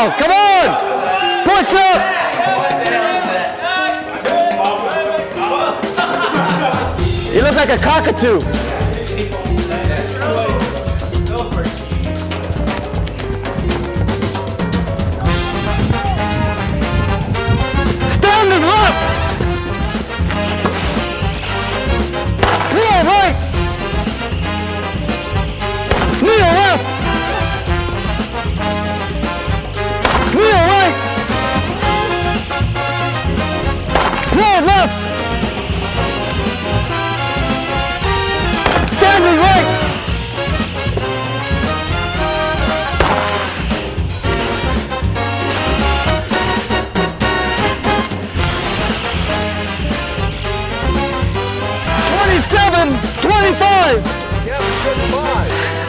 now. Come on. Push up. You look like a cockatoo. Twenty-five.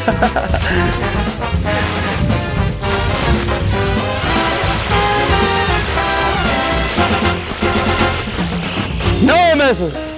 No misses.